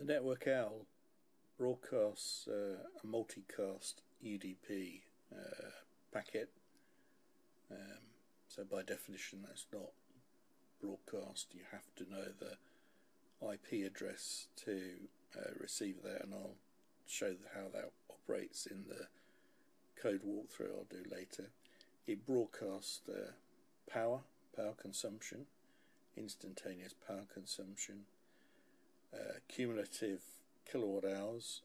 The Network Owl broadcasts uh, a multicast UDP uh, packet. Um, so by definition that's not broadcast. You have to know the IP address to uh, receive that and I'll show how that operates in the code walkthrough I'll do later. It broadcasts uh, power, power consumption, instantaneous power consumption, uh, cumulative kilowatt hours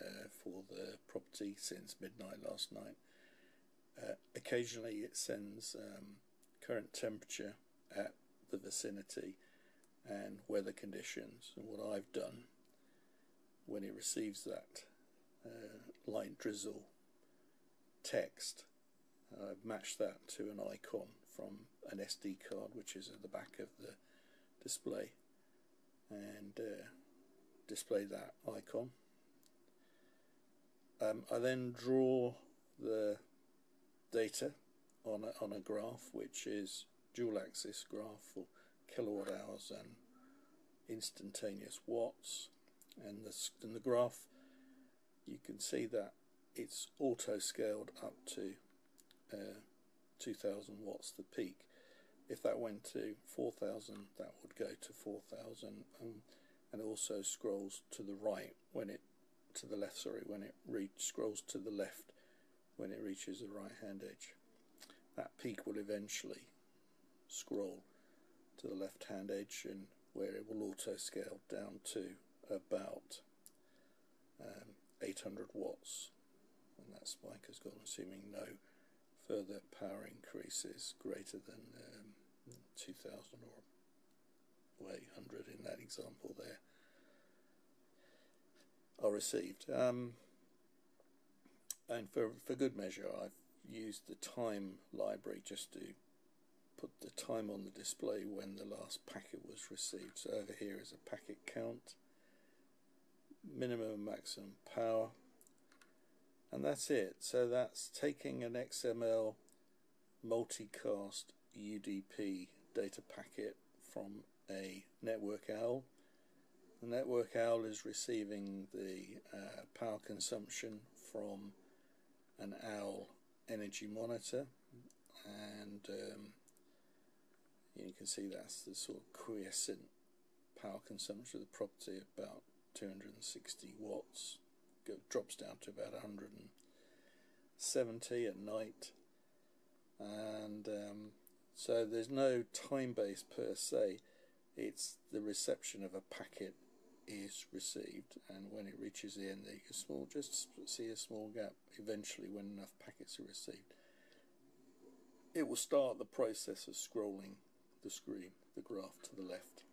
uh, for the property since midnight last night. Uh, occasionally it sends um, current temperature at the vicinity and weather conditions and what I've done when it receives that uh, light drizzle text I've matched that to an icon from an SD card which is at the back of the display and uh, display that icon. Um, I then draw the data on a, on a graph which is dual axis graph for kilowatt hours and instantaneous watts and the, in the graph you can see that it's auto scaled up to uh, 2000 watts the peak if that went to 4000 that would go to 4000 um, and also scrolls to the right when it to the left sorry when it reach scrolls to the left when it reaches the right hand edge. That peak will eventually scroll to the left hand edge and where it will auto scale down to about um, 800 watts. And that spike has gone assuming no further power increases greater than um, 2000 or 800 in that example there are received. Um, and for, for good measure I've used the time library just to put the time on the display when the last packet was received. So over here is a packet count, minimum and maximum power, and that's it so that's taking an XML multicast UDP data packet from a network owl. The network owl is receiving the uh, power consumption from an owl energy monitor. And um, you can see that's the sort of quiescent power consumption of the property about 260 watts. It drops down to about 170 at night. And um, so there's no time base per se. It's the reception of a packet is received and when it reaches the end there you can small, just see a small gap eventually when enough packets are received. It will start the process of scrolling the screen the graph to the left